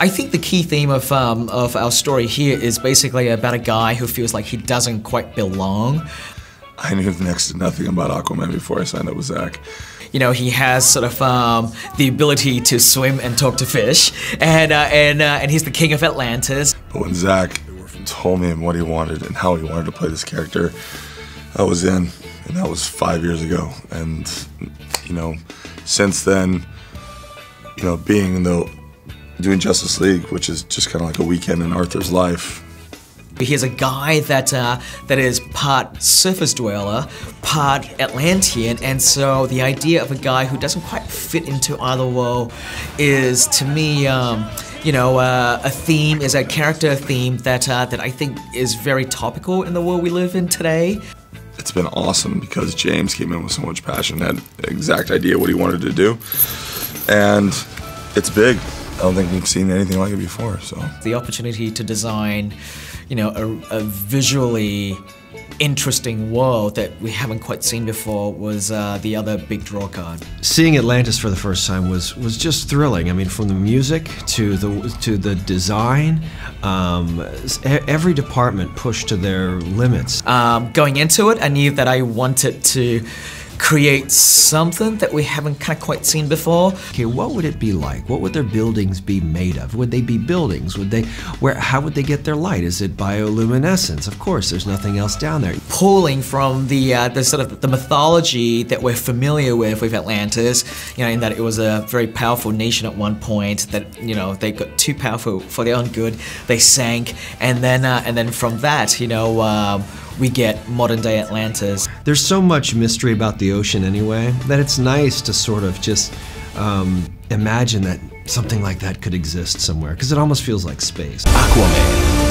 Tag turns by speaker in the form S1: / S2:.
S1: I think the key theme of um, of our story here is basically about a guy who feels like he doesn't quite belong.
S2: I knew next to nothing about Aquaman before I signed up with Zach.
S1: You know, he has sort of um, the ability to swim and talk to fish, and uh, and uh, and he's the king of Atlantis.
S2: But when Zach told me what he wanted and how he wanted to play this character, I was in, and that was five years ago. And you know, since then, you know, being the doing Justice League, which is just kind of like a weekend in Arthur's life.
S1: He's a guy that uh, that is part surface dweller, part Atlantean, and so the idea of a guy who doesn't quite fit into either world is, to me, um, you know, uh, a theme is a character theme that uh, that I think is very topical in the world we live in today.
S2: It's been awesome because James came in with so much passion, had exact idea what he wanted to do, and it's big. I don't think we've seen anything like it before. So
S1: the opportunity to design, you know, a, a visually interesting world that we haven't quite seen before was uh, the other big draw card.
S3: Seeing Atlantis for the first time was was just thrilling. I mean, from the music to the to the design, um, every department pushed to their limits.
S1: Um, going into it, I knew that I wanted to create something that we haven't kind of quite seen before.
S3: Okay, what would it be like? What would their buildings be made of? Would they be buildings? Would they, where, how would they get their light? Is it bioluminescence? Of course, there's nothing else down there.
S1: Pulling from the, uh, the sort of the mythology that we're familiar with with Atlantis, you know, in that it was a very powerful nation at one point that, you know, they got too powerful for their own good, they sank, and then, uh, and then from that, you know, um, we get modern day Atlantis.
S3: There's so much mystery about the ocean anyway that it's nice to sort of just um, imagine that something like that could exist somewhere because it almost feels like space.
S4: Aquaman,